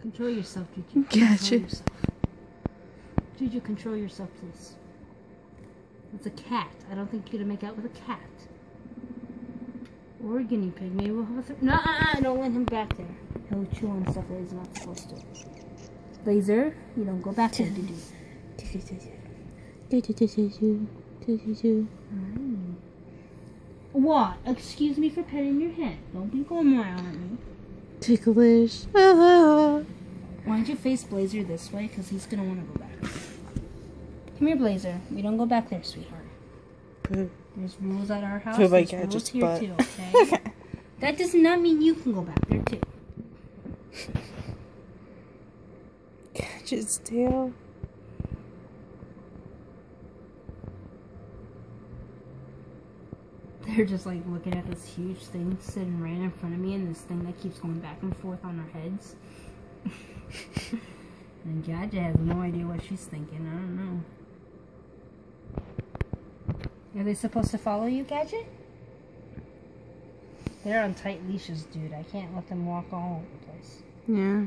Control yourself, Juju. Gotcha. Control yourself. Juju, control yourself, please. It's a cat. I don't think you're gonna make out with a cat. Or a guinea pig. Maybe we'll have a No, uh, uh, don't let him back there. He'll chew on stuff that he's not supposed to. Blazer, you don't go back there, Juju. What? Excuse me for petting your head. Don't be going around at me. Ticklish. Why don't you face Blazer this way? Because he's going to want to go back. Come here, Blazer. We don't go back there, sweetheart. There's rules at our house. Feel like There's I rules just here, butt. too, okay? that does not mean you can go back there, too. Catch its tail. They're just like looking at this huge thing sitting right in front of me and this thing that keeps going back and forth on our heads. and Gadget has no idea what she's thinking. I don't know. Are they supposed to follow you, Gadget? They're on tight leashes, dude. I can't let them walk all over the place. Yeah.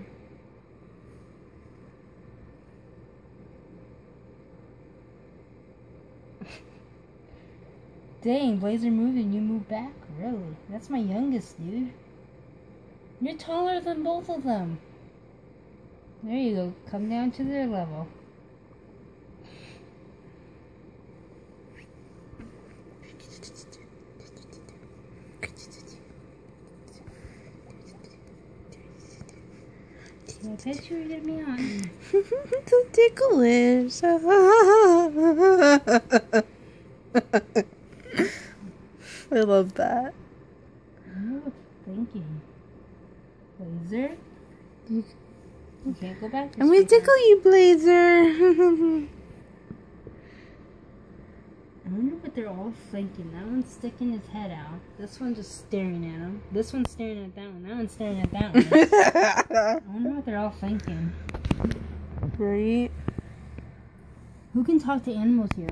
Dang, Blazer moved and you moved back? Really? That's my youngest, dude. You're taller than both of them. There you go. Come down to their level. I pet you get me on? so ticklish. I love that. Oh, I know you're thinking. Blazer? You- You can't go back. I'm gonna tickle you, Blazer. I wonder what they're all thinking. That one's sticking his head out. This one's just staring at him. This one's staring at that one. That one's staring at that one. I wonder what they're all thinking. right? Who can talk to animals here?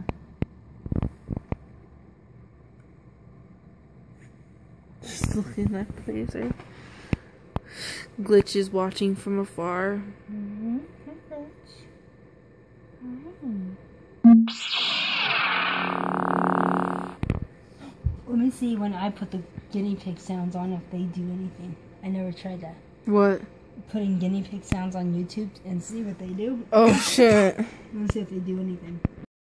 Just looking at Blazer. Glitch is watching from afar. Mm-hmm. Let me see when I put the guinea pig sounds on if they do anything. I never tried that. What? Putting guinea pig sounds on YouTube and see what they do. Oh shit. Let's see if they do anything.